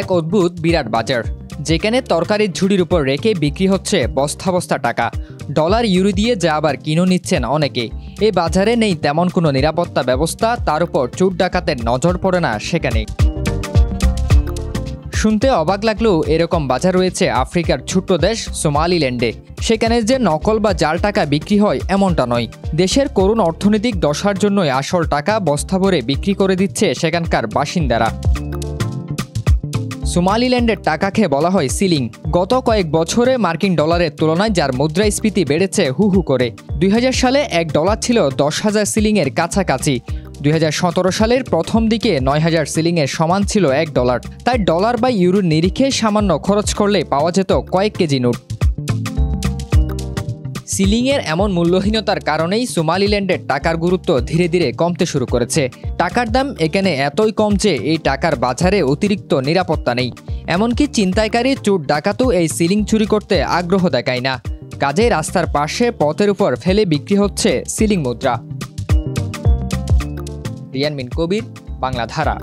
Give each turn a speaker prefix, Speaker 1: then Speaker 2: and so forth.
Speaker 1: এক অদ্ভুত বিরাট বাজার, যেখানে তরকারির ঝুড়ির উপর রেখে বিক্রি হচ্ছে বস্তা বস্তা টাকা। ডলার, ইউরো দিয়ে যা আবার কিনে নিচ্ছেন অনেকে। এই বাজারে নেই তেমন কোনো নিরাপত্তা ব্যবস্থা, তার উপর চোর ডাকাতের নজর পড়ে না সেখানে। শুনতে অবাক লাগলেও এরকম বাজার রয়েছে আফ্রিকার ছোট্ট দেশ সোমালিল্যান্ডে, সেখানে যে নকল বা জাল টাকা বিক্রি হয় এমনটা নয়। দেশের করুণ অর্থনৈতিক দশার জন্যই আসল টাকা বস্তা ভরে বিক্রি করে দিচ্ছে সেখানকার বাসিন্দারা। সোমালিল্যান্ডের টাকা খেয়ে বলা হয় সিলিং। গত কয়েক বছরে মার্কিন ডলারের তুলনায় যার মুদ্রাস্ফীতি বেড়েছে হু হু করে। দুই হাজার সালে এক ডলার ছিল দশ হাজার সিলিংয়ের কাছাকাছি। দুই হাজার সতেরো সালের প্রথম দিকে নয় হাজার সিলিংয়ের সমান ছিল এক ডলার। তাই ডলার বা ইউরোর নিরিখে সামান্য খরচ করলে পাওয়া যেত কয়েক কেজি নোট। সিলিংয়ের এমন মূল্যহীনতার কারণেই সোমালিল্যান্ডের টাকার গুরুত্ব ধীরে ধীরে কমতে শুরু করেছে। টাকার দাম এখানে এতই কম যে এই টাকার বাজারে অতিরিক্ত নিরাপত্তা নেই। এমনকি চিন্তাইকারী চোর ডাকাতও এই সিলিং চুরি করতে আগ্রহ দেখায় না। কাজে রাস্তার পাশে পথের উপর ফেলে বিক্রি হচ্ছে সিলিং মুদ্রা। রিয়ানমিন কবির বাংলা ধারা